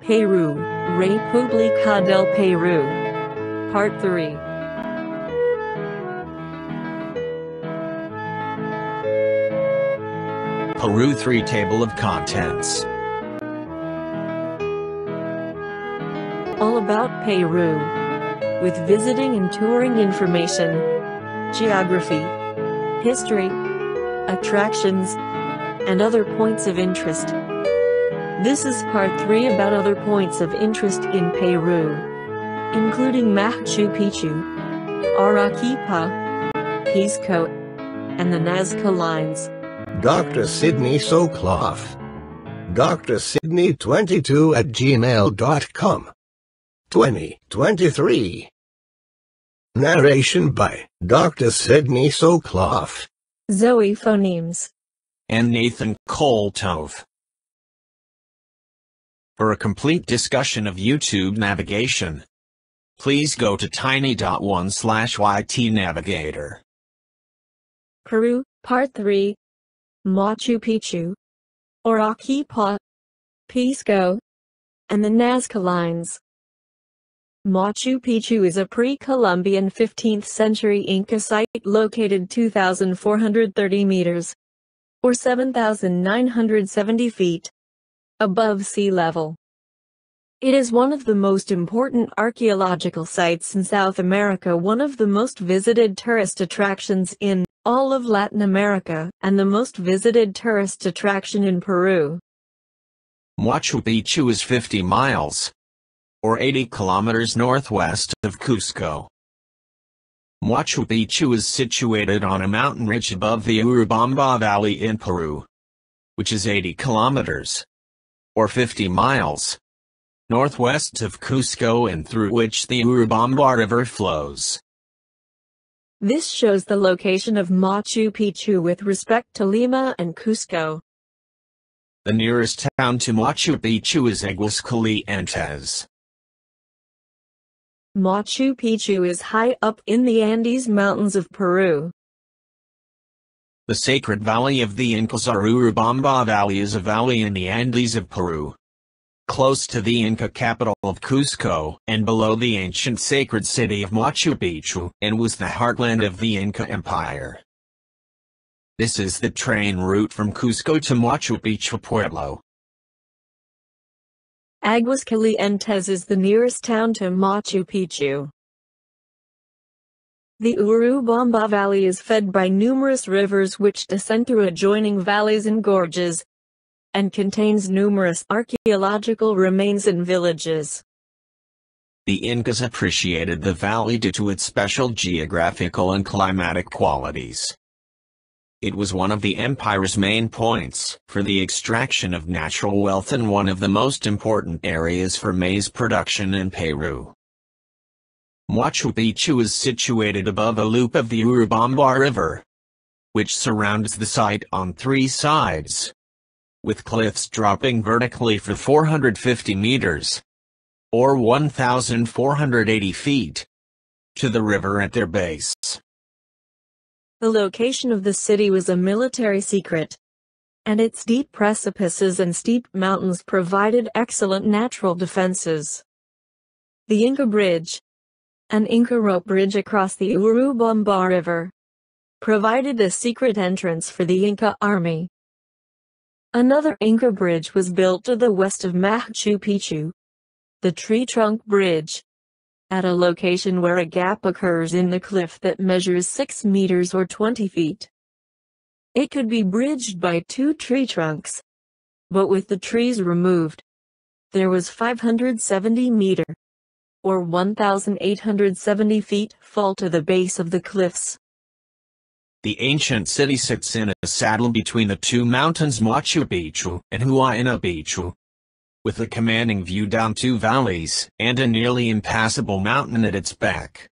Peru, República del Perú. Part 3. Peru 3 Table of Contents. All about Peru. With visiting and touring information, geography, history, attractions, and other points of interest. This is part 3 about other points of interest in Peru, including Machu Picchu, Arequipa, Pisco, and the Nazca Lines. Dr. Sidney Soclof. Dr. Sidney22 at gmail.com. 2023. Narration by Dr. Sidney Soclof. Zoe Phonemes. and Nathan Koltov. For a complete discussion of YouTube navigation, please go to tiny.one slash ytnavigator. Peru, Part 3. Machu Picchu, Arequipa, Pisco, and the Nazca Lines. Machu Picchu is a pre-Columbian 15th century Inca site located 2,430 meters, or 7,970 feet, above sea level. It is one of the most important archaeological sites in South America, one of the most visited tourist attractions in all of Latin America, and the most visited tourist attraction in Peru. Machu Picchu is 50 miles, or 80 kilometers northwest of Cusco. Machu Picchu is situated on a mountain ridge above the Urubamba Valley in Peru, which is 80 kilometers, or 50 miles, northwest of Cusco and through which the Urubamba River flows. This shows the location of Machu Picchu with respect to Lima and Cusco. The nearest town to Machu Picchu is Aguascalientes. Machu Picchu is high up in the Andes Mountains of Peru. The sacred valley of the Incas Urubamba Valley is a valley in the Andes of Peru. Close to the Inca capital of Cusco, and below the ancient sacred city of Machu Picchu, and was the heartland of the Inca Empire. This is the train route from Cusco to Machu Picchu Pueblo. Aguascalientes is the nearest town to Machu Picchu. The Urubamba Valley is fed by numerous rivers which descend through adjoining valleys and gorges, and contains numerous archaeological remains and villages. The Incas appreciated the valley due to its special geographical and climatic qualities. It was one of the empire's main points for the extraction of natural wealth and one of the most important areas for maize production in Peru. Machu Picchu is situated above a loop of the Urubamba River, which surrounds the site on three sides, with cliffs dropping vertically for 450 meters, or 1,480 feet, to the river at their base. The location of the city was a military secret, and its deep precipices and steep mountains provided excellent natural defenses. The Inca Bridge, an Inca rope bridge across the Urubamba River, provided a secret entrance for the Inca army. Another Inca bridge was built to the west of Machu Picchu, the Tree Trunk Bridge, at a location where a gap occurs in the cliff that measures 6 meters or 20 feet. It could be bridged by two tree trunks. But with the trees removed, there was 570 meter, or 1,870 feet fall to the base of the cliffs. The ancient city sits in a saddle between the two mountains Machu Picchu and Huayna Picchu, with a commanding view down two valleys and a nearly impassable mountain at its back.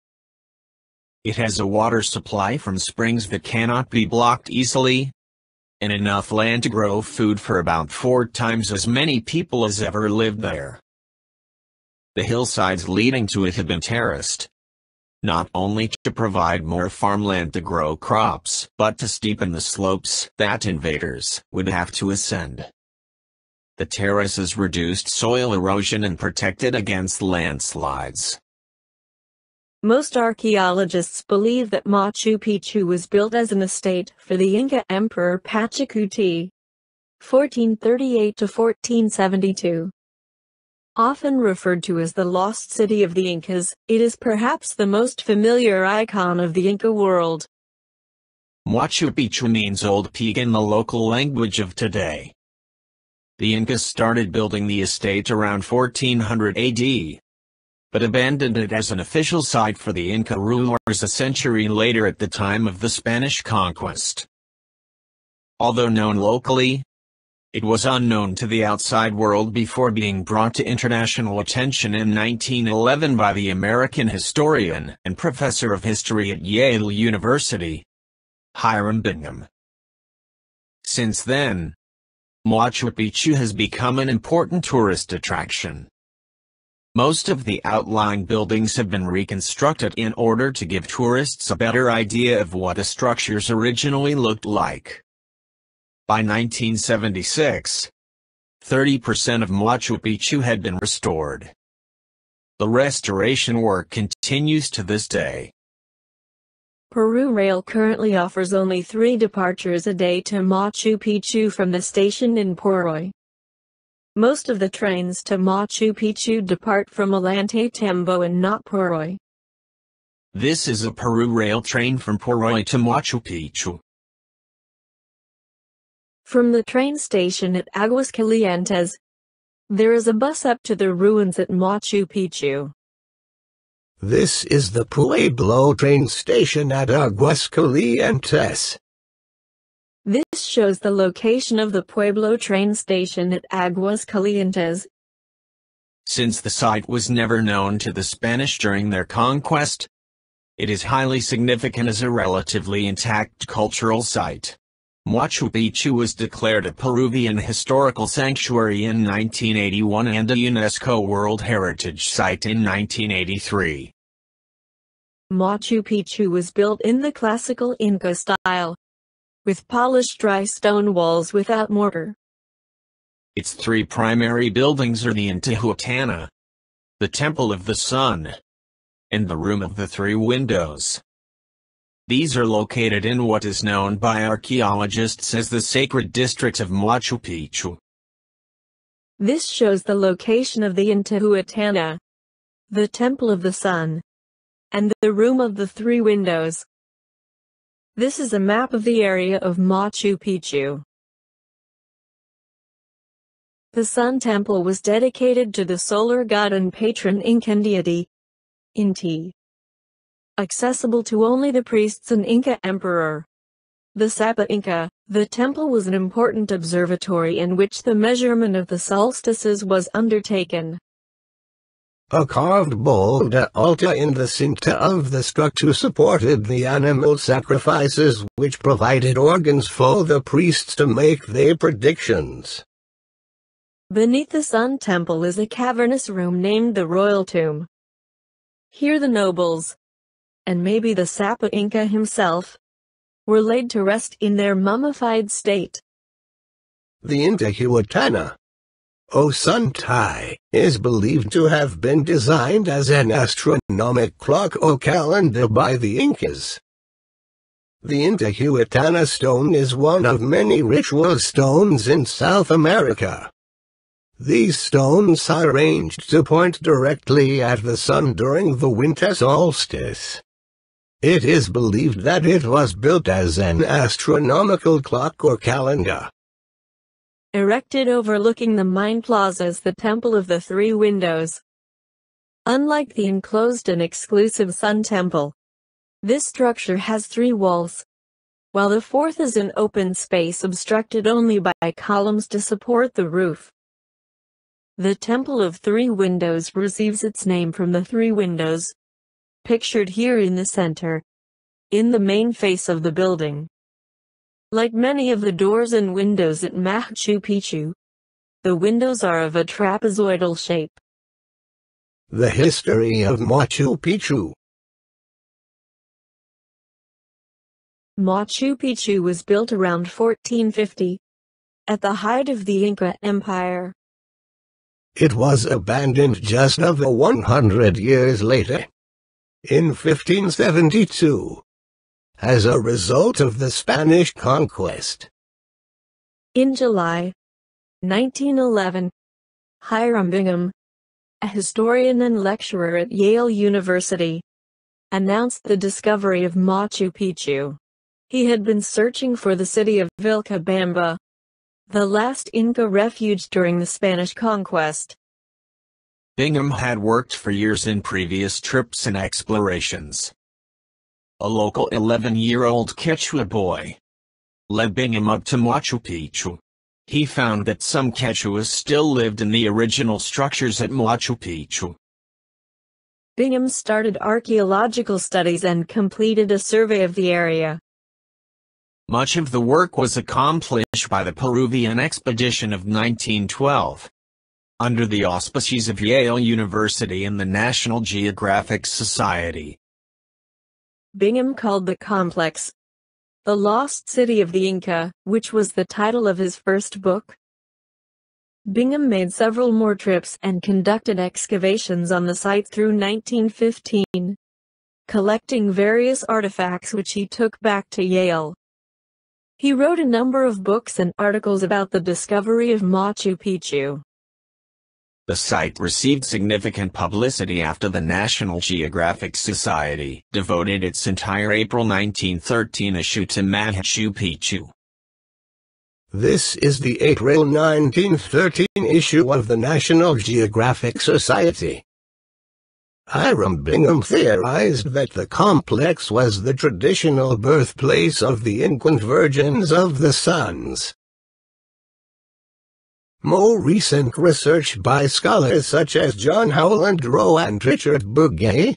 It has a water supply from springs that cannot be blocked easily, and enough land to grow food for about four times as many people as ever lived there. The hillsides leading to it have been terraced, not only to provide more farmland to grow crops, but to steepen the slopes that invaders would have to ascend. The terraces reduced soil erosion and protected against landslides. Most archaeologists believe that Machu Picchu was built as an estate for the Inca Emperor Pachacuti, 1438 to 1472. Often referred to as the lost city of the Incas, it is perhaps the most familiar icon of the Inca world. Machu Picchu means Old Peak in the local language of today. The Incas started building the estate around 1400 AD, but abandoned it as an official site for the Inca rulers a century later at the time of the Spanish conquest. Although known locally, it was unknown to the outside world before being brought to international attention in 1911 by the American historian and professor of history at Yale University, Hiram Bingham. Since then, Machu Picchu has become an important tourist attraction. Most of the outlying buildings have been reconstructed in order to give tourists a better idea of what the structures originally looked like. By 1976, 30% of Machu Picchu had been restored. The restoration work continues to this day. Peru Rail currently offers only three departures a day to Machu Picchu from the station in Poroy. Most of the trains to Machu Picchu depart from Ollantaytambo and not Poroy. This is a Peru rail train from Poroy to Machu Picchu. From the train station at Aguascalientes, there is a bus up to the ruins at Machu Picchu. This is the Pueblo train station at Aguascalientes. This shows the location of the Pueblo train station at Aguas Calientes. Since the site was never known to the Spanish during their conquest, it is highly significant as a relatively intact cultural site. Machu Picchu was declared a Peruvian historical sanctuary in 1981 and a UNESCO World Heritage Site in 1983. Machu Picchu was built in the classical Inca style, with polished dry stone walls without mortar. Its three primary buildings are the Intihuatana, the Temple of the Sun, and the Room of the Three Windows. These are located in what is known by archaeologists as the sacred district of Machu Picchu. This shows the location of the Intihuatana, the Temple of the Sun, and the Room of the Three Windows. This is a map of the area of Machu Picchu. The Sun Temple was dedicated to the solar god and patron Incan deity, Inti. Accessible to only the priests and Inca emperor. The Sapa Inca, the temple was an important observatory in which the measurement of the solstices was undertaken. A carved boulder altar in the center of the structure supported the animal sacrifices which provided organs for the priests to make their predictions. Beneath the Sun Temple is a cavernous room named the Royal Tomb. Here the nobles, and maybe the Sapa Inca himself, were laid to rest in their mummified state. The Intihuatana Ollantay is believed to have been designed as an astronomic clock or calendar by the Incas. The Intihuatana stone is one of many ritual stones in South America. These stones are arranged to point directly at the sun during the winter solstice. It is believed that it was built as an astronomical clock or calendar. Erected overlooking the Mine Plaza is the Temple of the Three Windows. Unlike the enclosed and exclusive Sun Temple, this structure has three walls, while the fourth is an open space obstructed only by columns to support the roof. The Temple of Three Windows receives its name from the three windows, pictured here in the center, in the main face of the building. Like many of the doors and windows at Machu Picchu, the windows are of a trapezoidal shape. The history of Machu Picchu Machu Picchu was built around 1450, at the height of the Inca Empire. It was abandoned just over 100 years later. In 1572. As a result of the Spanish conquest. In July 1911, Hiram Bingham, a historian and lecturer at Yale University, announced the discovery of Machu Picchu. He had been searching for the city of Vilcabamba, the last Inca refuge during the Spanish conquest. Bingham had worked for years in previous trips and explorations. A local 11-year-old Quechua boy led Bingham up to Machu Picchu. He found that some Quechuas still lived in the original structures at Machu Picchu. Bingham started archaeological studies and completed a survey of the area. Much of the work was accomplished by the Peruvian expedition of 1912. Under the auspices of Yale University and the National Geographic Society. Bingham called the complex The Lost City of the Inca, which was the title of his first book. Bingham made several more trips and conducted excavations on the site through 1915, collecting various artifacts which he took back to Yale. He wrote a number of books and articles about the discovery of Machu Picchu. The site received significant publicity after the National Geographic Society devoted its entire April 1913 issue to Machu Picchu. This is the April 1913 issue of the National Geographic Society. Hiram Bingham theorized that the complex was the traditional birthplace of the Incan Virgins of the Suns. More recent research by scholars such as John Howland Rowe and Richard Burger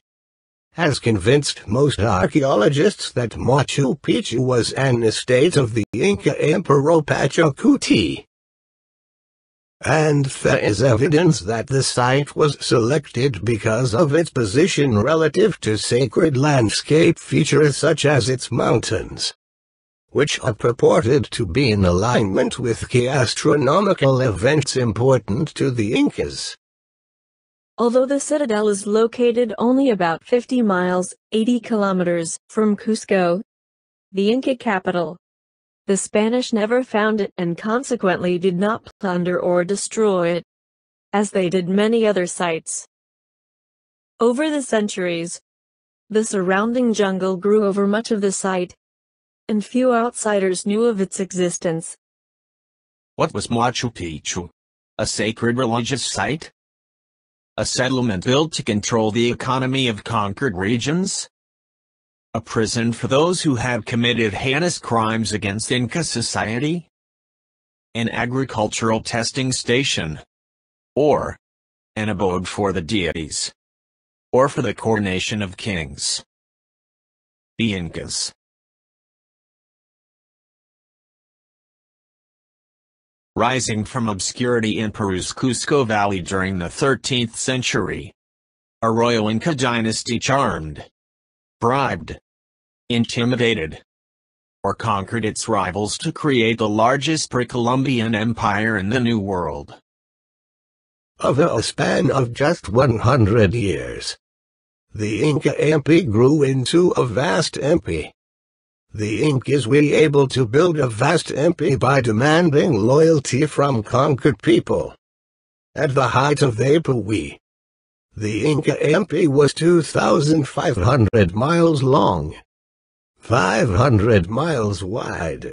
has convinced most archaeologists that Machu Picchu was an estate of the Inca Emperor Pachacuti and there is evidence that the site was selected because of its position relative to sacred landscape features such as its mountains, which are purported to be in alignment with key astronomical events important to the Incas. Although the citadel is located only about 50 miles, 80 kilometers, from Cusco, the Inca capital, the Spanish never found it and consequently did not plunder or destroy it, as they did many other sites. Over the centuries, the surrounding jungle grew over much of the site, and few outsiders knew of its existence. What was Machu Picchu? A sacred religious site? A settlement built to control the economy of conquered regions? A prison for those who have committed heinous crimes against Inca society? An agricultural testing station? Or an abode for the deities? Or for the coronation of kings? The Incas. Rising from obscurity in Peru's Cusco Valley during the 13th century. A royal Inca dynasty charmed, bribed, intimidated, or conquered its rivals to create the largest pre-Columbian empire in the New World. Over a span of just 100 years, the Inca empire grew into a vast empire. The Incas were able to build a vast empire by demanding loyalty from conquered people. At the height of their power, the Inca empire was 2,500 miles long 500 miles wide,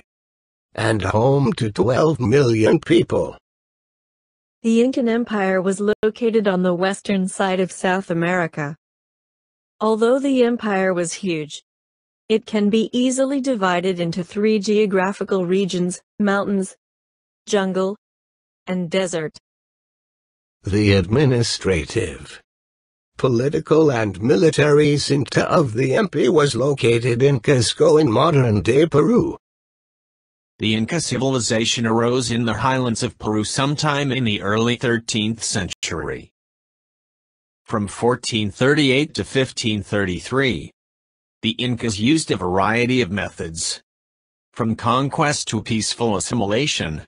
and home to 12 million people. The Incan Empire was located on the western side of South America. Although the empire was huge, it can be easily divided into three geographical regions, mountains, jungle, and desert. The administrative political and military center of the empire was located in Cusco in modern-day Peru. The Inca civilization arose in the highlands of Peru sometime in the early 13th century. From 1438 to 1533, the Incas used a variety of methods. From conquest to peaceful assimilation,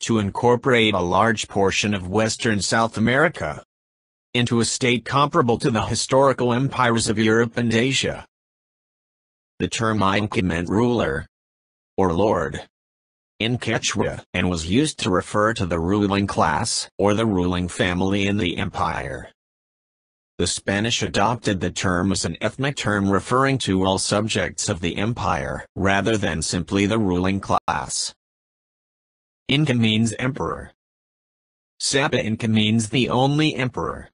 to incorporate a large portion of western South America into a state comparable to the historical empires of Europe and Asia. The term Inca meant ruler or lord in Quechua and was used to refer to the ruling class or the ruling family in the empire. The Spanish adopted the term as an ethnic term referring to all subjects of the empire, rather than simply the ruling class. Inca means emperor. Sapa Inca means the only emperor.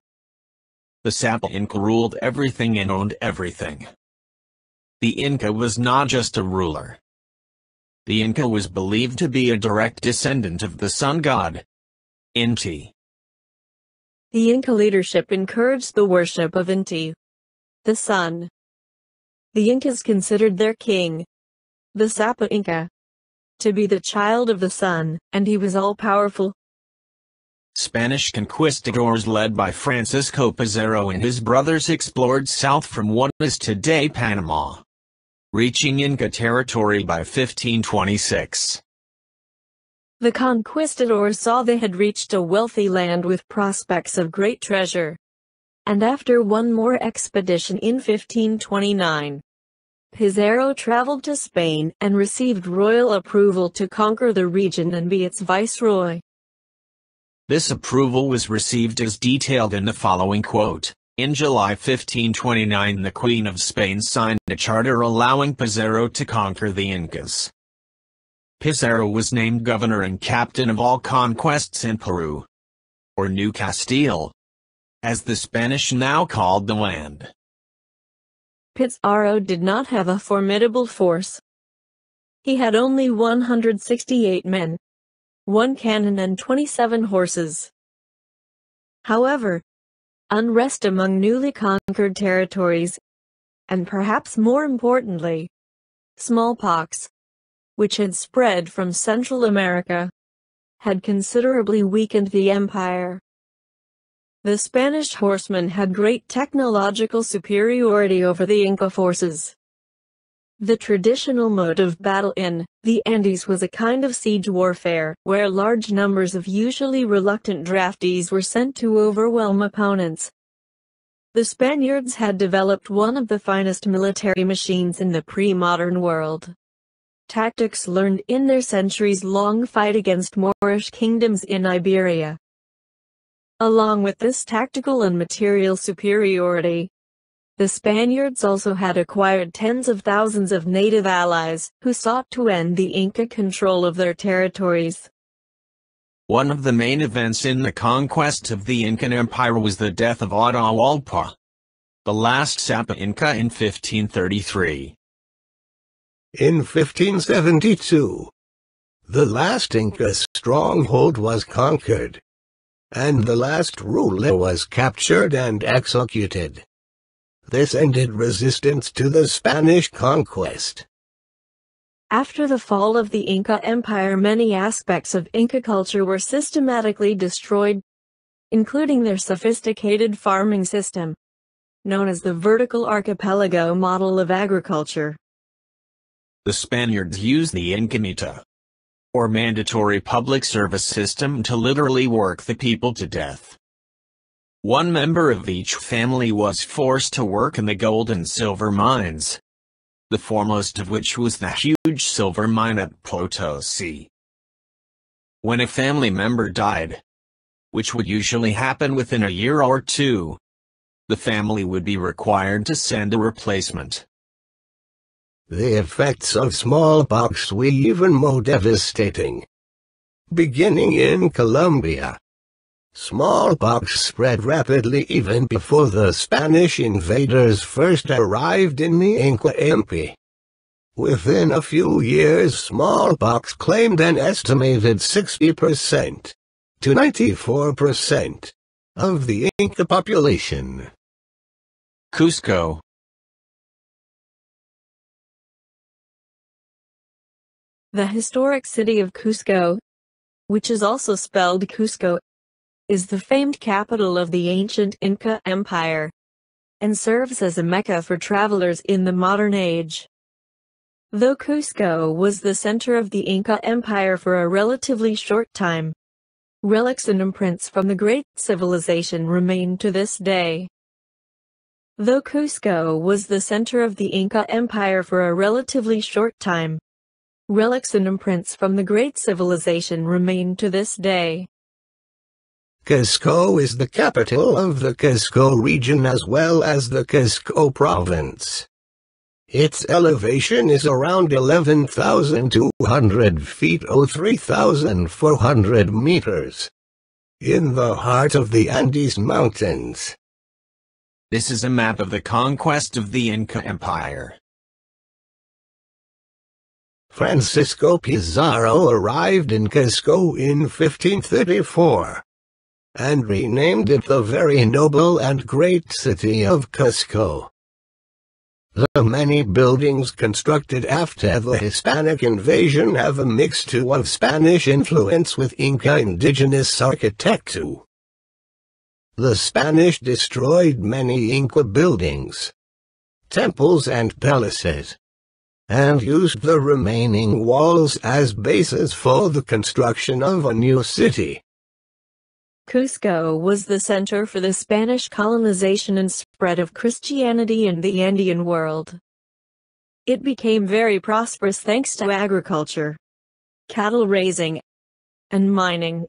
The Sapa Inca ruled everything and owned everything. The Inca was not just a ruler. The Inca was believed to be a direct descendant of the sun god, Inti. The Inca leadership encouraged the worship of Inti, the sun. The Incas considered their king, the Sapa Inca, to be the child of the sun, and he was all-powerful. Spanish conquistadors led by Francisco Pizarro and his brothers explored south from what is today Panama, reaching Inca territory by 1526. The conquistadors saw they had reached a wealthy land with prospects of great treasure. And after one more expedition in 1529, Pizarro traveled to Spain and received royal approval to conquer the region and be its viceroy. This approval was received as detailed in the following quote. In July 1529 the Queen of Spain signed a charter allowing Pizarro to conquer the Incas. Pizarro was named governor and captain of all conquests in Peru, or New Castile, as the Spanish now called the land. Pizarro did not have a formidable force. He had only 168 men, one cannon and 27 horses. However, unrest among newly conquered territories, and perhaps more importantly, smallpox, which had spread from Central America, had considerably weakened the empire. The Spanish horsemen had great technological superiority over the Inca forces. The traditional mode of battle in the Andes was a kind of siege warfare, where large numbers of usually reluctant draftees were sent to overwhelm opponents. The Spaniards had developed one of the finest military machines in the pre-modern world tactics learned in their centuries-long fight against Moorish kingdoms in Iberia. Along with this tactical and material superiority, the Spaniards also had acquired tens of thousands of native allies who sought to end the Inca control of their territories. One of the main events in the conquest of the Incan Empire was the death of Atahualpa, the last Sapa Inca in 1533. In 1572, the last Inca stronghold was conquered, and the last ruler was captured and executed. This ended resistance to the Spanish conquest. After the fall of the Inca Empire many aspects of Inca culture were systematically destroyed, including their sophisticated farming system, known as the vertical archipelago model of agriculture. The Spaniards used the Inca mita, or mandatory public service system to literally work the people to death. One member of each family was forced to work in the gold and silver mines, the foremost of which was the huge silver mine at Potosi. When a family member died, which would usually happen within a year or two, the family would be required to send a replacement. The effects of smallpox were even more devastating. Beginning in Colombia, smallpox spread rapidly even before the Spanish invaders first arrived in the Inca Empire. Within a few years smallpox claimed an estimated 60% to 94% of the Inca population. Cusco, The historic city of Cusco, which is also spelled Cusco, is the famed capital of the ancient Inca Empire, and serves as a mecca for travelers in the modern age. Though Cusco was the center of the Inca Empire for a relatively short time, relics and imprints from the great civilization remain to this day. Though Cusco was the center of the Inca Empire for a relatively short time, relics and imprints from the great civilization remain to this day. Cusco is the capital of the Cusco region as well as the Cusco province. Its elevation is around 11,200 feet or 3,400 meters. In the heart of the Andes Mountains. This is a map of the conquest of the Inca Empire. Francisco Pizarro arrived in Cusco in 1534 and renamed it the very noble and great city of Cusco. The many buildings constructed after the Hispanic invasion have a mixture of Spanish influence with Inca indigenous architecture. The Spanish destroyed many Inca buildings, temples and palaces, and used the remaining walls as bases for the construction of a new city. Cusco was the center for the Spanish colonization and spread of Christianity in the Andean world. It became very prosperous thanks to agriculture, cattle raising, and mining,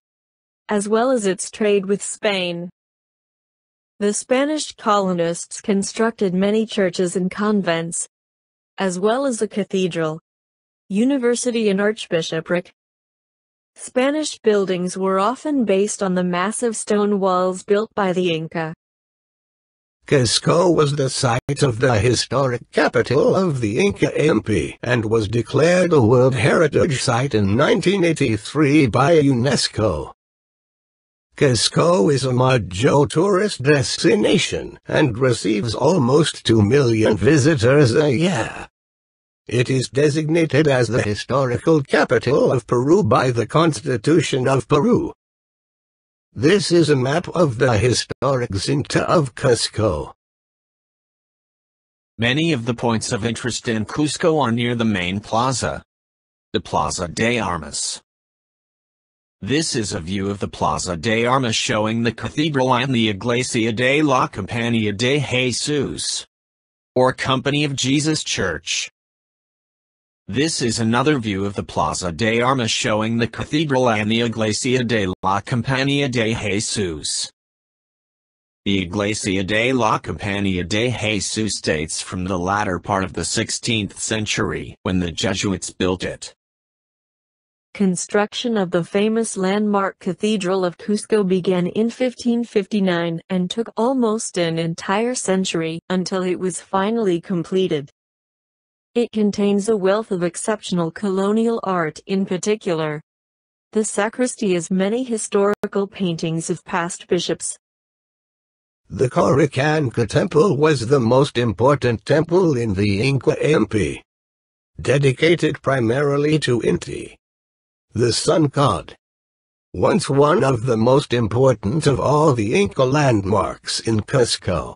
as well as its trade with Spain. The Spanish colonists constructed many churches and convents, as well as a cathedral, university and archbishopric, Spanish buildings were often based on the massive stone walls built by the Inca. Cusco was the site of the historic capital of the Inca Empire and was declared a World Heritage Site in 1983 by UNESCO. Cusco is a major tourist destination and receives almost 2 million visitors a year. It is designated as the historical capital of Peru by the Constitution of Peru. This is a map of the historic Zinta of Cusco. Many of the points of interest in Cusco are near the main plaza. The Plaza de Armas. This is a view of the Plaza de Armas showing the cathedral and the Iglesia de la Compañía de Jesús, or Company of Jesus Church. This is another view of the Plaza de Armas showing the cathedral and the Iglesia de la Compañía de Jesús. The Iglesia de la Compañía de Jesús dates from the latter part of the 16th century when the Jesuits built it. Construction of the famous landmark Cathedral of Cusco began in 1559 and took almost an entire century until it was finally completed. It contains a wealth of exceptional colonial art in particular. The sacristy has many historical paintings of past bishops. The Coricancha temple was the most important temple in the Inca Empire. Dedicated primarily to Inti, the sun god. Once one of the most important of all the Inca landmarks in Cusco.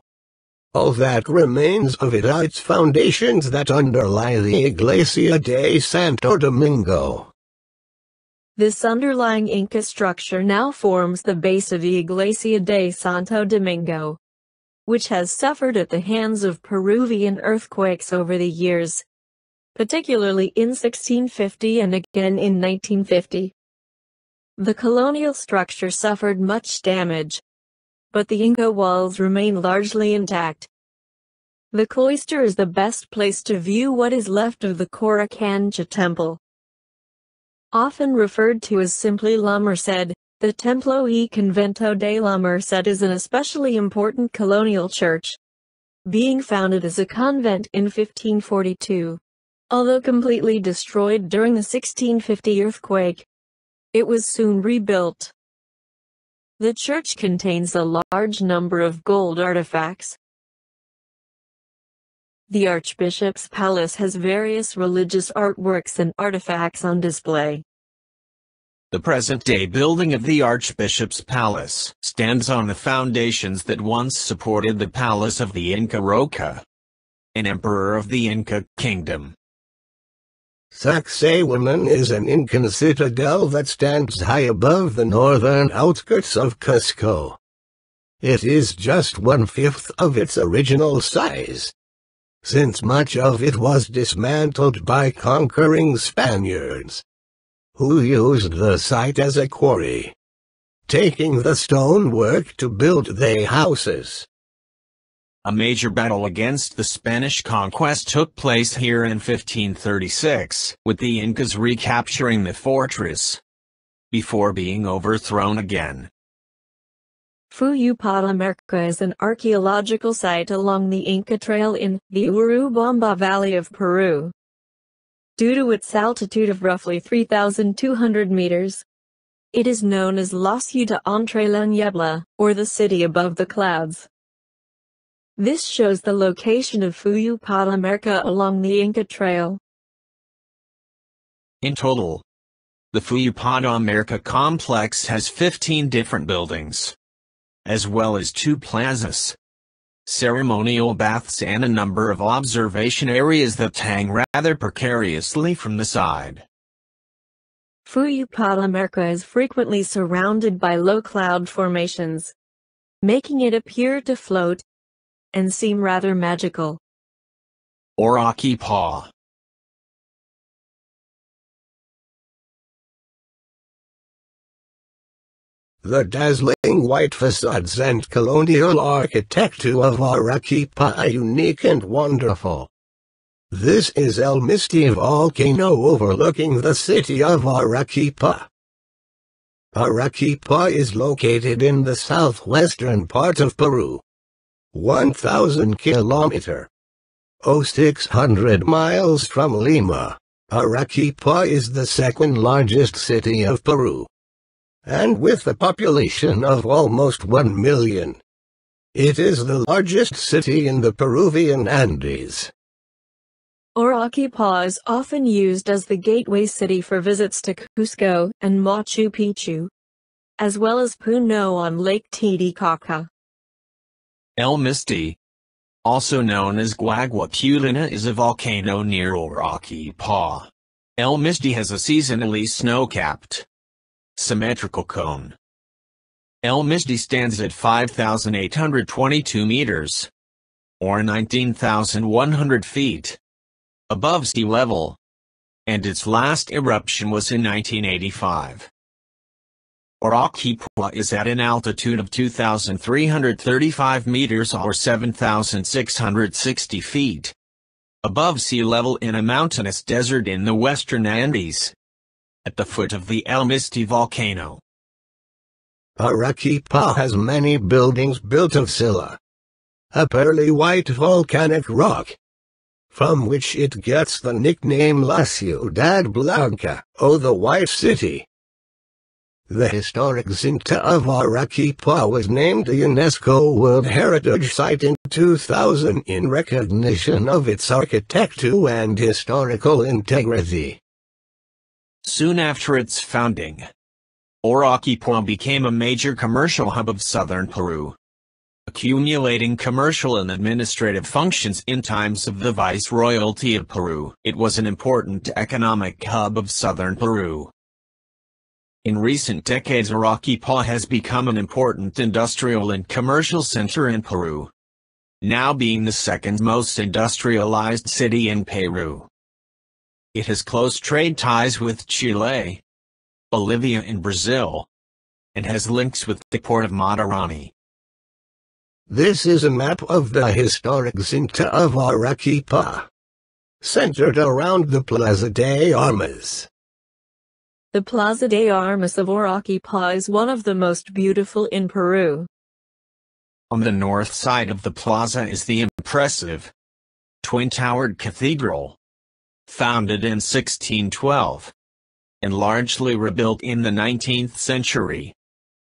All that remains of it are its foundations that underlie the Iglesia de Santo Domingo. This underlying Inca structure now forms the base of the Iglesia de Santo Domingo, which has suffered at the hands of Peruvian earthquakes over the years, particularly in 1650 and again in 1950. The colonial structure suffered much damage, but the Inca walls remain largely intact. The cloister is the best place to view what is left of the Coricancha temple. Often referred to as simply La Merced, the Templo y Convento de la Merced is an especially important colonial church, being founded as a convent in 1542. Although completely destroyed during the 1650 earthquake, it was soon rebuilt. The church contains a large number of gold artifacts. The Archbishop's Palace has various religious artworks and artifacts on display. The present-day building of the Archbishop's Palace stands on the foundations that once supported the palace of the Inca Roca, an emperor of the Inca kingdom. Sacsayhuaman is an Incan citadel that stands high above the northern outskirts of Cusco. It is just one-fifth of its original size. Since much of it was dismantled by conquering Spaniards, who used the site as a quarry, taking the stonework to build their houses. A major battle against the Spanish conquest took place here in 1536, with the Incas recapturing the fortress before being overthrown again. Phuyupatamarca is an archaeological site along the Inca Trail in the Urubamba Valley of Peru. Due to its altitude of roughly 3,200 meters, it is known as La Ciudad entre la Niebla, or the city above the clouds. This shows the location of Phuyupatamarca along the Inca Trail. In total, the Phuyupatamarca complex has 15 different buildings, as well as two plazas, ceremonial baths and a number of observation areas that hang rather precariously from the side. Phuyupatamarca is frequently surrounded by low cloud formations, making it appear to float and seem rather magical. Arequipa. The dazzling white facades and colonial architecture of Arequipa are unique and wonderful. This is El Misti volcano overlooking the city of Arequipa. Arequipa is located in the southwestern part of Peru. 1,000 kilometer. Oh 600 miles from Lima. Arequipa is the second largest city of Peru. And with a population of almost 1 million. It is the largest city in the Peruvian Andes. Arequipa is often used as the gateway city for visits to Cusco and Machu Picchu, as well as Puno on Lake Titicaca. El Misti, also known as Guaguapulina is a volcano near Arequipa. El Misti has a seasonally snow-capped, symmetrical cone. El Misti stands at 5,822 meters, or 19,100 feet, above sea level, and its last eruption was in 1985. Arequipa is at an altitude of 2,335 meters or 7,660 feet above sea level in a mountainous desert in the western Andes, at the foot of the El Misti volcano. Arequipa has many buildings built of sillar, a pearly white volcanic rock, from which it gets the nickname La Ciudad Blanca, or the White City. The historic Xinta of Arequipa was named a UNESCO World Heritage Site in 2000 in recognition of its architecture and historical integrity. Soon after its founding, Arequipa became a major commercial hub of southern Peru, accumulating commercial and administrative functions in times of the Viceroyalty of Peru. It was an important economic hub of southern Peru. In recent decades Arequipa has become an important industrial and commercial center in Peru, now being the second most industrialized city in Peru. It has close trade ties with Chile, Bolivia and Brazil, and has links with the port of Matarani. This is a map of the historic Xinta of Arequipa, centered around the Plaza de Armas. The Plaza de Armas of Arequipa is one of the most beautiful in Peru. On the north side of the plaza is the impressive twin-towered cathedral, founded in 1612, and largely rebuilt in the 19th century,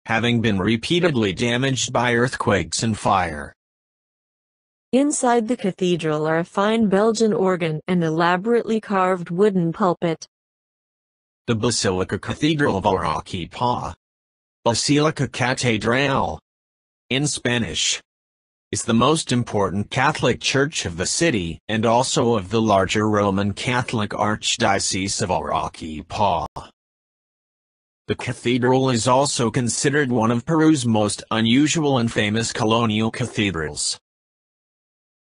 having been repeatedly damaged by earthquakes and fire. Inside the cathedral are a fine Belgian organ and elaborately carved wooden pulpit. The Basilica Cathedral of Arequipa. Basilica Catedral. In Spanish. is the most important Catholic church of the city and also of the larger Roman Catholic Archdiocese of Arequipa. The cathedral is also considered one of Peru's most unusual and famous colonial cathedrals.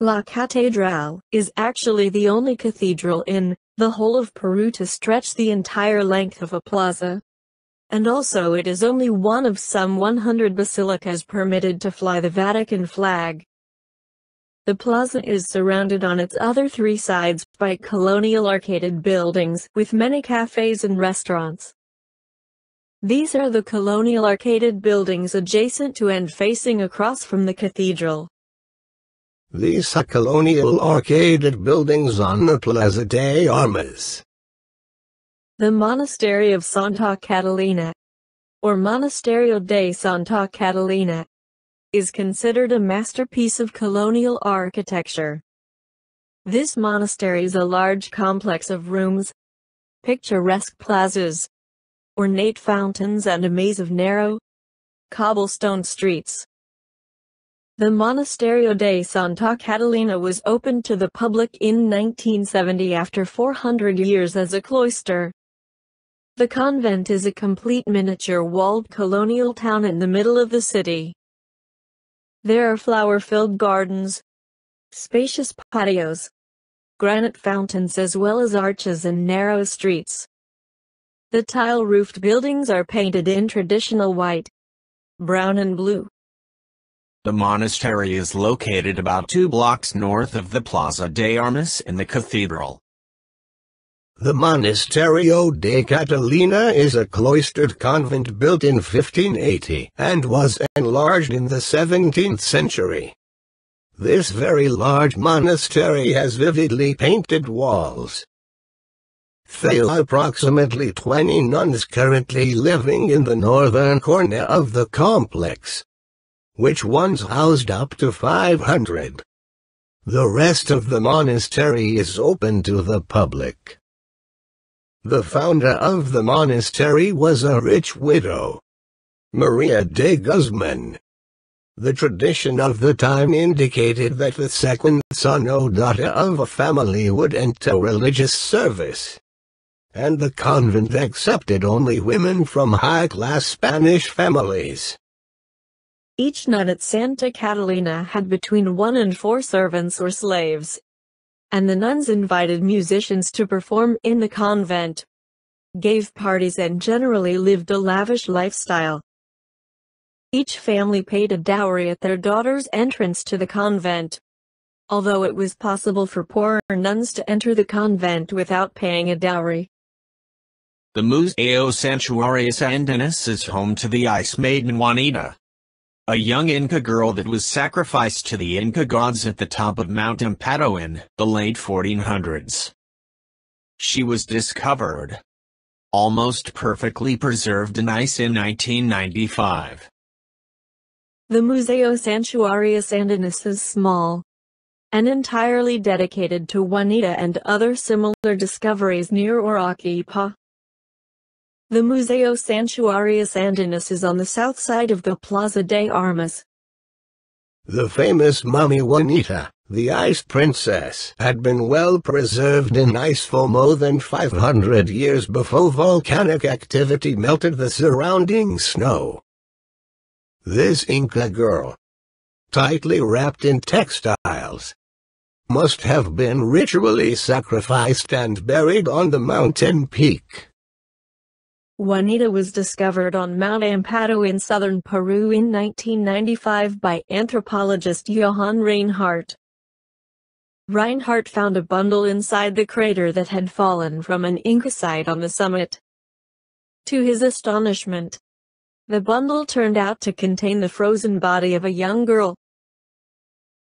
La Catedral is actually the only cathedral in the whole of Peru to stretch the entire length of a plaza. And also it is only one of some 100 basilicas permitted to fly the Vatican flag. The plaza is surrounded on its other three sides by colonial arcaded buildings with many cafes and restaurants. These are the colonial arcaded buildings adjacent to and facing across from the cathedral. These are colonial arcaded buildings on the Plaza de Armas. The Monastery of Santa Catalina, or Monasterio de Santa Catalina, is considered a masterpiece of colonial architecture. This monastery is a large complex of rooms, picturesque plazas, ornate fountains and a maze of narrow, cobblestone streets. The Monasterio de Santa Catalina was opened to the public in 1970 after 400 years as a cloister. The convent is a complete miniature walled colonial town in the middle of the city. There are flower-filled gardens, spacious patios, granite fountains as well as arches and narrow streets. The tile-roofed buildings are painted in traditional white, brown and blue. The monastery is located about two blocks north of the Plaza de Armas and the cathedral. The Monasterio de Catalina is a cloistered convent built in 1580 and was enlarged in the 17th century. This very large monastery has vividly painted walls. There are approximately 20 nuns currently living in the northern corner of the complex which once housed up to 500. The rest of the monastery is open to the public. The founder of the monastery was a rich widow, Maria de Guzman. The tradition of the time indicated that the second son or daughter of a family would enter religious service. And the convent accepted only women from high-class Spanish families. Each nun at Santa Catalina had between one and four servants or slaves. And the nuns invited musicians to perform in the convent, gave parties and generally lived a lavish lifestyle. Each family paid a dowry at their daughter's entrance to the convent. Although it was possible for poorer nuns to enter the convent without paying a dowry. The Museo Santuarios Andinos is home to the ice maiden Juanita a young Inca girl that was sacrificed to the Inca gods at the top of Mount Ampato in the late 1400s. She was discovered almost perfectly preserved in ice in 1995. The Museo Santuarios Andinos is small and entirely dedicated to Juanita and other similar discoveries near Arequipa. The Museo Santuarios Andinos is on the south side of the Plaza de Armas. The famous mummy Juanita, the ice princess, had been well preserved in ice for more than 500 years before volcanic activity melted the surrounding snow. This Inca girl, tightly wrapped in textiles, must have been ritually sacrificed and buried on the mountain peak. Juanita was discovered on Mount Ampato in southern Peru in 1995 by anthropologist Johan Reinhard. Reinhard found a bundle inside the crater that had fallen from an Inca site on the summit. To his astonishment, the bundle turned out to contain the frozen body of a young girl.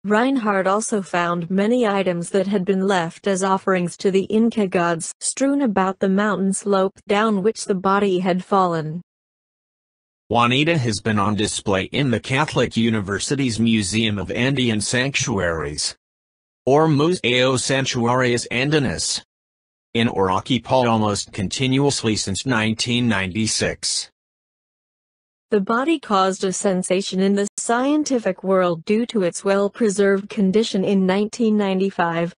Reinhard also found many items that had been left as offerings to the Inca gods strewn about the mountain slope down which the body had fallen. Juanita has been on display in the Catholic University's Museum of Andean Sanctuaries, or Museo Santuarios Andinos, in Arequipa almost continuously since 1996. The body caused a sensation in the scientific world due to its well-preserved condition in 1995.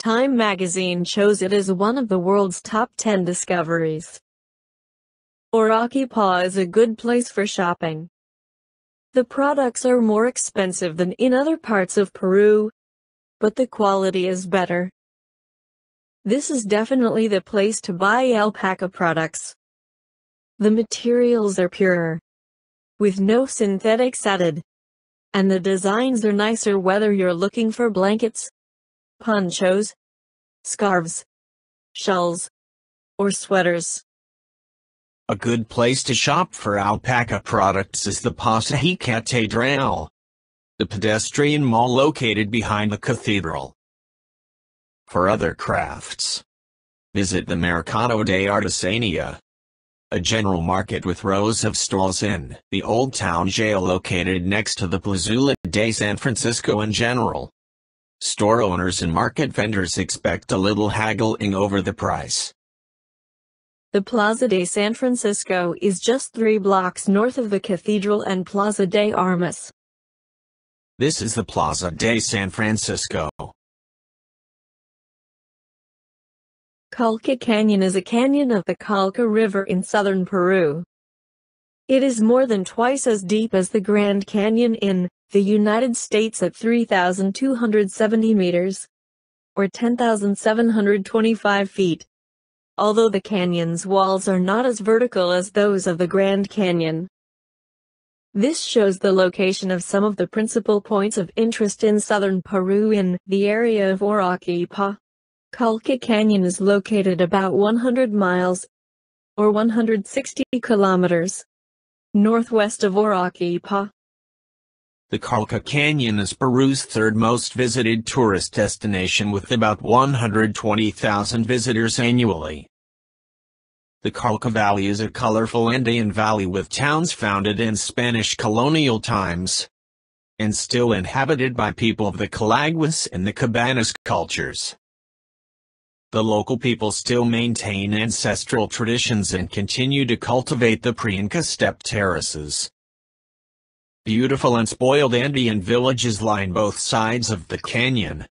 Time magazine chose it as one of the world's top 10 discoveries. Arequipa is a good place for shopping. The products are more expensive than in other parts of Peru, but the quality is better. This is definitely the place to buy alpaca products. The materials are purer with no synthetics added. And the designs are nicer whether you're looking for blankets, ponchos, scarves, shawls, or sweaters. A good place to shop for alpaca products is the Pasaje Catedral, the pedestrian mall located behind the cathedral. For other crafts, visit the Mercado de Artesania a general market with rows of stalls in the Old Town Jail located next to the Plazuela de San Francisco in general. Store owners and market vendors expect a little haggling over the price. The Plaza de San Francisco is just three blocks north of the cathedral and Plaza de Armas. This is the Plaza de San Francisco. Colca Canyon is a canyon of the Colca River in southern Peru. It is more than twice as deep as the Grand Canyon in the United States at 3,270 meters, or 10,725 feet. Although the canyon's walls are not as vertical as those of the Grand Canyon. This shows the location of some of the principal points of interest in southern Peru in the area of Arequipa. Colca Canyon is located about 100 miles, or 160 kilometers, northwest of Arequipa. The Colca Canyon is Peru's third most visited tourist destination with about 120,000 visitors annually. The Colca Valley is a colorful Andean valley with towns founded in Spanish colonial times and still inhabited by people of the Collaguas and the Cabanas cultures. The local people still maintain ancestral traditions and continue to cultivate the pre-Inca steppe terraces. Beautiful and spoiled Andean villages line both sides of the canyon,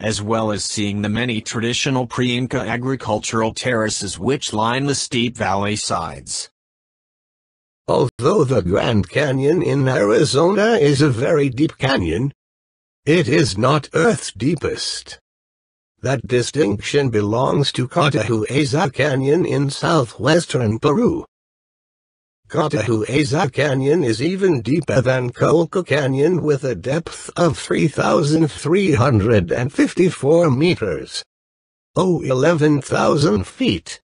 as well as seeing the many traditional pre-Inca agricultural terraces which line the steep valley sides. Although the Grand Canyon in Arizona is a very deep canyon, it is not Earth's deepest. That distinction belongs to Cotahuasi Canyon in southwestern Peru. Cotahuasi Canyon is even deeper than Colca Canyon with a depth of 3,354 meters. Oh, 11,000 feet.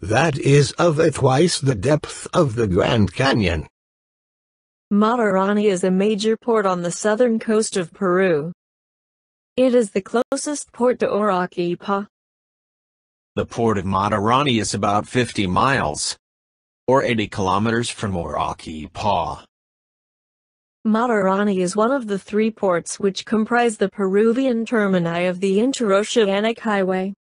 That is of a twice the depth of the Grand Canyon. Matarani is a major port on the southern coast of Peru. It is the closest port to Arequipa. The port of Matarani is about 50 miles, or 80 kilometers from Arequipa. Matarani is one of the three ports which comprise the Peruvian termini of the Interoceanic Highway.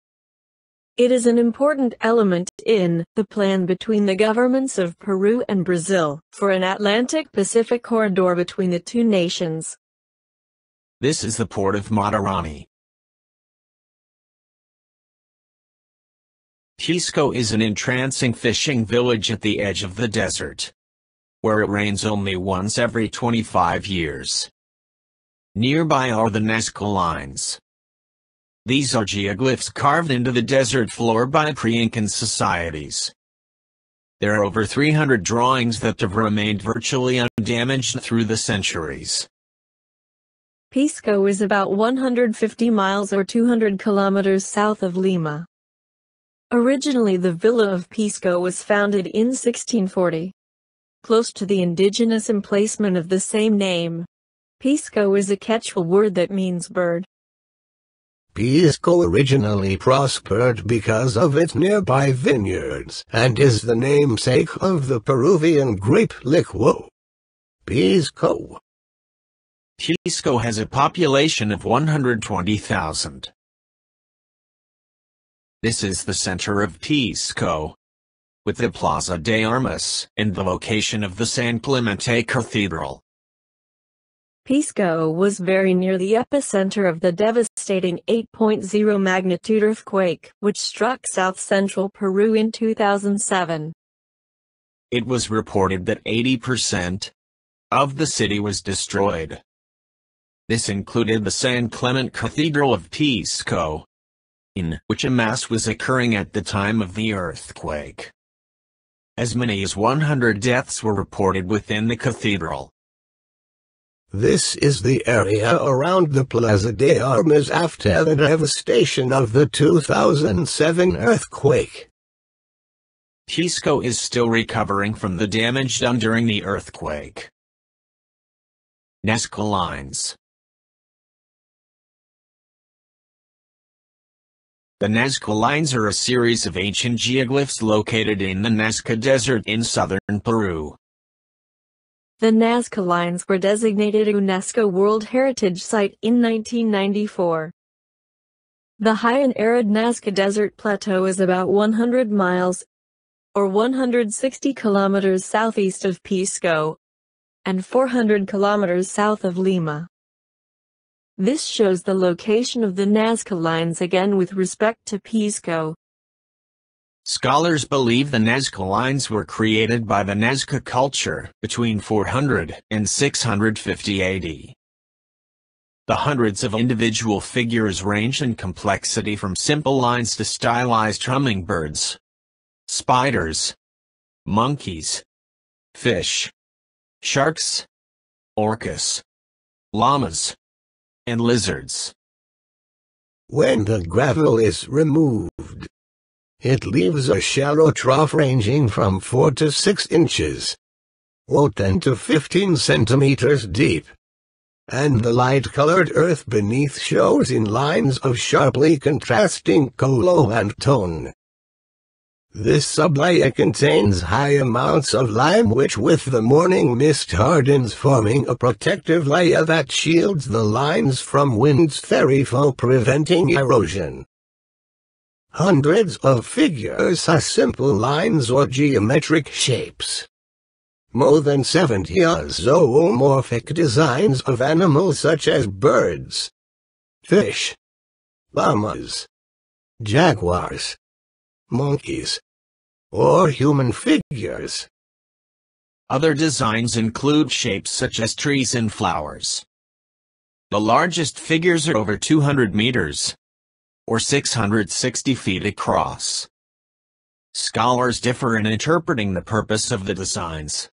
It is an important element in the plan between the governments of Peru and Brazil for an Atlantic-Pacific corridor between the two nations. This is the port of Matarani. Pisco is an entrancing fishing village at the edge of the desert, where it rains only once every 25 years. Nearby are the Nazca lines. These are geoglyphs carved into the desert floor by pre-Incan societies. There are over 300 drawings that have remained virtually undamaged through the centuries. Pisco is about 150 miles or 200 kilometers south of Lima. Originally the villa of Pisco was founded in 1640. Close to the indigenous emplacement of the same name. Pisco is a Quechua word that means bird. Pisco originally prospered because of its nearby vineyards and is the namesake of the Peruvian grape liquor. Pisco Pisco has a population of 120,000. This is the center of Pisco. with the Plaza de Armas and the location of the San Clemente Cathedral. Pisco was very near the epicenter of the devastating 8.0 magnitude earthquake, which struck south-central Peru in 2007. It was reported that 80% of the city was destroyed. This included the San Clement Cathedral of Pisco, in which a mass was occurring at the time of the earthquake. As many as 100 deaths were reported within the cathedral. This is the area around the Plaza de Armas after the devastation of the 2007 earthquake. Pisco is still recovering from the damage done during the earthquake. Nazca Lines The Nazca Lines are a series of ancient geoglyphs located in the Nazca Desert in southern Peru. The Nazca Lines were designated UNESCO World Heritage Site in 1994. The high and arid Nazca Desert Plateau is about 100 miles, or 160 kilometers southeast of Pisco, and 400 kilometers south of Lima. This shows the location of the Nazca Lines again with respect to Pisco. Scholars believe the Nazca lines were created by the Nazca culture between 400 and 650 AD. The hundreds of individual figures range in complexity from simple lines to stylized hummingbirds, spiders, monkeys, fish, sharks, orcas, llamas, and lizards. When the gravel is removed, it leaves a shallow trough ranging from 4 to 6 inches, or 10 to 15 centimeters deep. And the light-colored earth beneath shows in lines of sharply contrasting color and tone. This sublayer contains high amounts of lime which with the morning mist hardens forming a protective layer that shields the lines from wind's fairy foe preventing erosion. Hundreds of figures are simple lines or geometric shapes. More than 70 are zoomorphic designs of animals such as birds, fish, llamas, jaguars, monkeys, or human figures. Other designs include shapes such as trees and flowers. The largest figures are over 200 meters, or 660 feet across. Scholars differ in interpreting the purpose of the designs.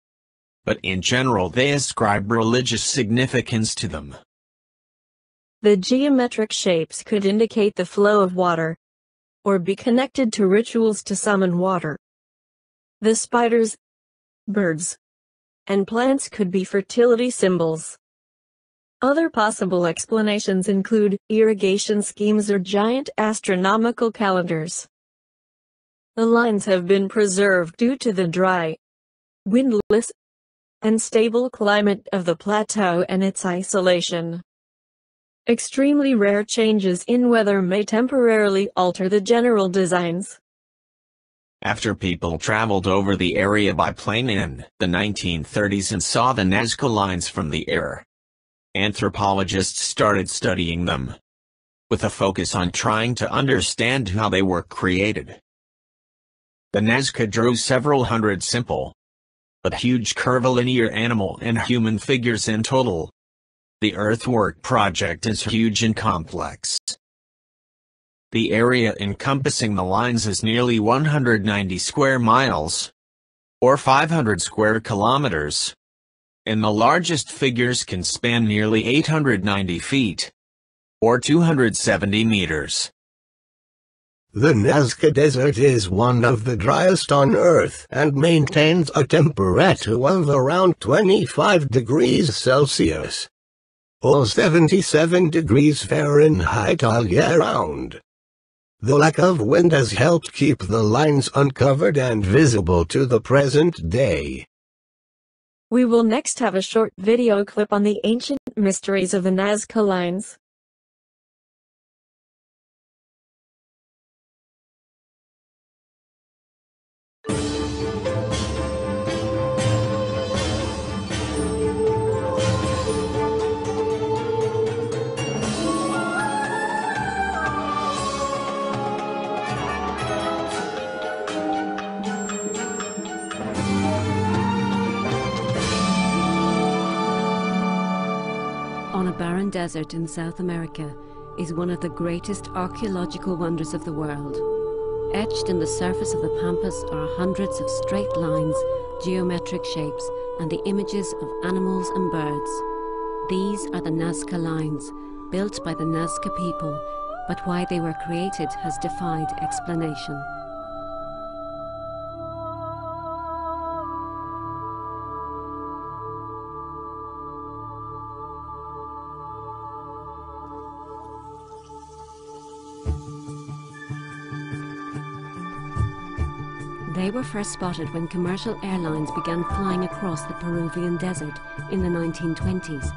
But in general they ascribe religious significance to them. The geometric shapes could indicate the flow of water, or be connected to rituals to summon water. The spiders, birds, and plants could be fertility symbols. Other possible explanations include irrigation schemes or giant astronomical calendars. The lines have been preserved due to the dry, windless, and stable climate of the plateau and its isolation. Extremely rare changes in weather may temporarily alter the general designs. After people traveled over the area by plane in the 1930s and saw the Nazca lines from the air, anthropologists started studying them, with a focus on trying to understand how they were created. The Nazca drew several hundred simple, but huge curvilinear animal and human figures in total. The earthwork project is huge and complex. The area encompassing the lines is nearly 190 square miles, or 500 square kilometers and the largest figures can span nearly 890 feet, or 270 meters. The Nazca Desert is one of the driest on Earth and maintains a temperature of around 25 degrees Celsius, or 77 degrees Fahrenheit all year round. The lack of wind has helped keep the lines uncovered and visible to the present day. We will next have a short video clip on the ancient mysteries of the Nazca Lines. Desert in South America is one of the greatest archaeological wonders of the world. Etched in the surface of the pampas are hundreds of straight lines, geometric shapes, and the images of animals and birds. These are the Nazca lines, built by the Nazca people, but why they were created has defied explanation. First spotted when commercial airlines began flying across the Peruvian desert in the 1920s.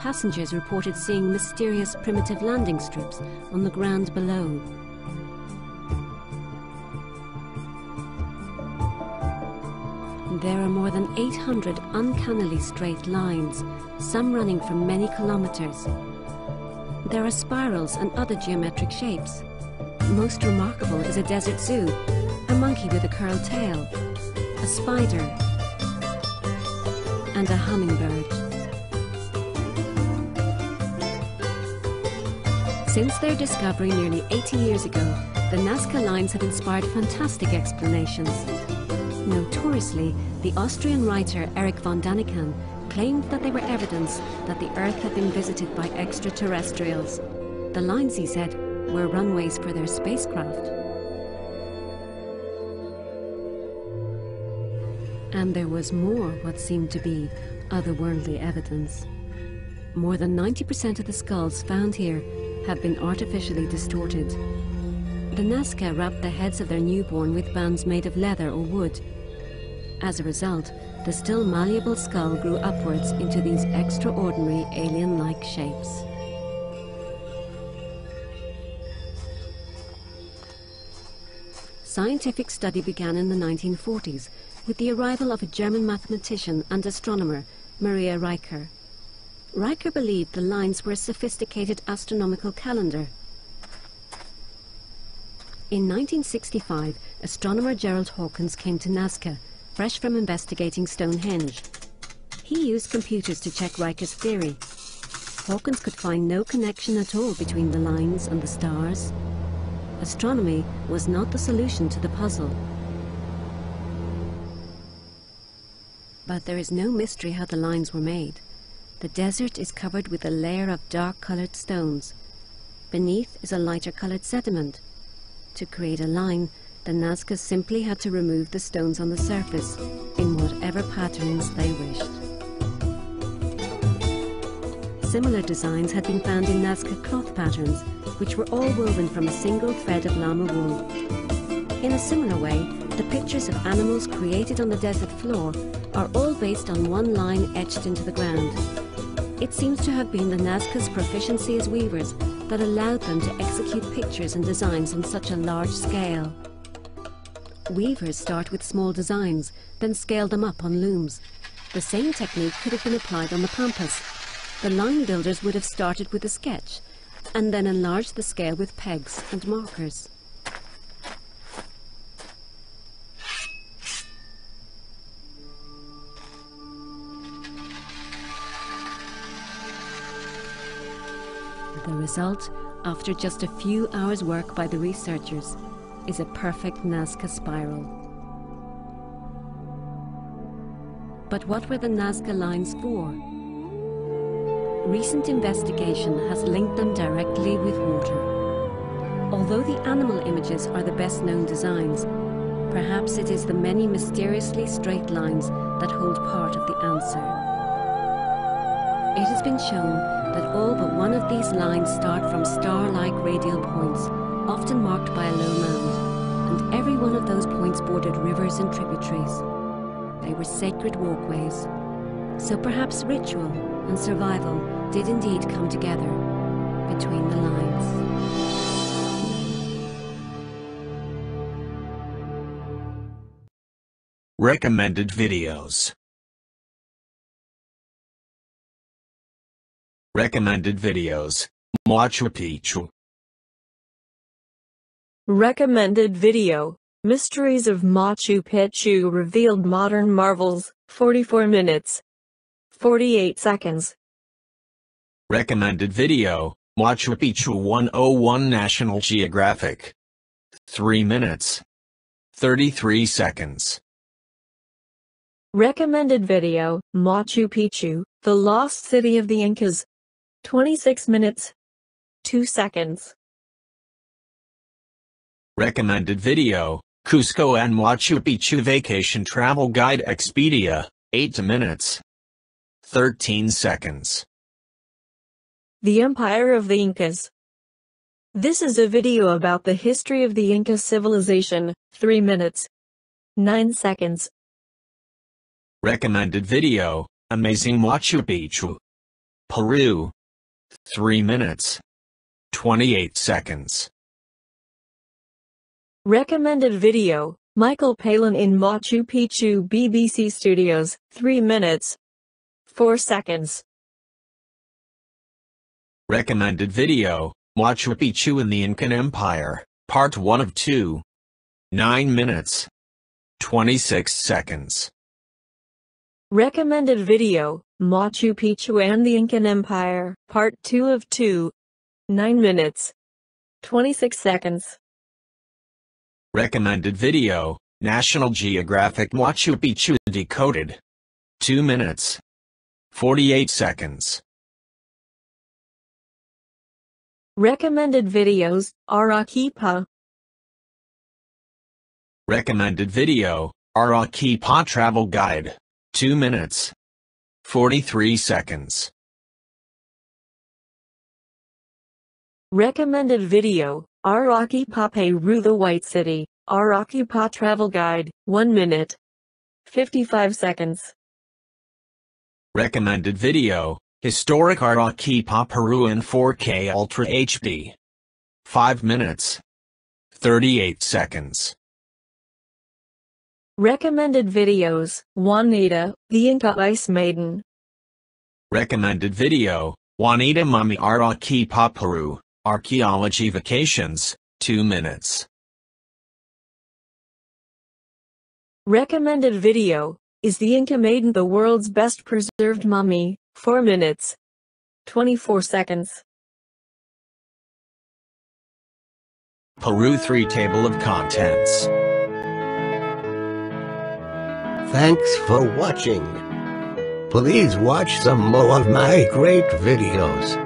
Passengers reported seeing mysterious primitive landing strips on the ground below. There are more than 800 uncannily straight lines, some running for many kilometers. There are spirals and other geometric shapes. Most remarkable is a desert zoo, monkey with a curled tail, a spider, and a hummingbird. Since their discovery nearly 80 years ago, the Nazca lines have inspired fantastic explanations. Notoriously, the Austrian writer Erich von Daniken claimed that they were evidence that the Earth had been visited by extraterrestrials. The lines, he said, were runways for their spacecraft. And there was more what seemed to be otherworldly evidence. More than 90% of the skulls found here have been artificially distorted. The Nazca wrapped the heads of their newborn with bands made of leather or wood. As a result, the still malleable skull grew upwards into these extraordinary alien-like shapes. Scientific study began in the 1940s with the arrival of a German mathematician and astronomer, Maria Reiche. Reiche believed the lines were a sophisticated astronomical calendar. In 1965, astronomer Gerald Hawkins came to Nazca, fresh from investigating Stonehenge. He used computers to check Reiche's theory. Hawkins could find no connection at all between the lines and the stars. Astronomy was not the solution to the puzzle. But there is no mystery how the lines were made. The desert is covered with a layer of dark-colored stones. Beneath is a lighter-colored sediment. To create a line, the Nazca simply had to remove the stones on the surface in whatever patterns they wished. Similar designs had been found in Nazca cloth patterns, which were all woven from a single thread of llama wool. In a similar way, the pictures of animals created on the desert floor are all based on one line etched into the ground. It seems to have been the Nazca's proficiency as weavers that allowed them to execute pictures and designs on such a large scale. Weavers start with small designs, then scale them up on looms. The same technique could have been applied on the pampas. The line builders would have started with a sketch, and then enlarged the scale with pegs and markers. The result, after just a few hours' work by the researchers, is a perfect Nazca spiral. But what were the Nazca lines for? Recent investigation has linked them directly with water. Although the animal images are the best known designs, perhaps it is the many mysteriously straight lines that hold part of the answer. It has been shown that all but one of these lines start from star-like radial points, often marked by a low mound, and every one of those points bordered rivers and tributaries. They were sacred walkways. So perhaps ritual and survival did indeed come together between the lines. Recommended videos. Recommended videos. Machu Picchu. Recommended video Mysteries of Machu Picchu revealed modern marvels, 44 minutes, 48 seconds. Recommended video, Machu Picchu 101 National Geographic. 3 minutes. 33 seconds. Recommended video, Machu Picchu, the lost city of the Incas. 26 minutes. 2 seconds. Recommended video, Cusco and Machu Picchu Vacation Travel Guide Expedia, 8 minutes. 13 seconds. The Empire of the Incas. This is a video about the history of the Inca civilization, 3 minutes. 9 seconds. Recommended video, Amazing Machu Picchu. Peru. 3 minutes. 28 seconds. Recommended video, Michael Palin in Machu Picchu BBC Studios, 3 minutes. 4 seconds. Recommended video, Machu Picchu in the Incan Empire, Part 1 of 2. 9 minutes. 26 seconds. Recommended video, Machu Picchu and the Incan Empire, Part 2 of 2. 9 minutes. 26 seconds. Recommended video, National Geographic Machu Picchu Decoded. 2 minutes. 48 seconds. Recommended videos, Arequipa. Recommended video, Arequipa Travel Guide. 2 minutes. 43 seconds. Recommended video, Arequipa Peru the White City, Arequipa Travel Guide, 1 minute. 55 seconds. Recommended video, Historic Arequipa Peru in 4K Ultra HD. 5 minutes. 38 seconds. Recommended videos, Juanita, the Inca Ice Maiden. Recommended video, Juanita Mummy Arequipa Peru, Archaeology Vacations, 2 minutes. Recommended video, is the Inca Maiden the world's best preserved mummy, 4 minutes. 24 seconds. Peru 3 Table of Contents. Thanks for watching. Please watch some more of my great videos.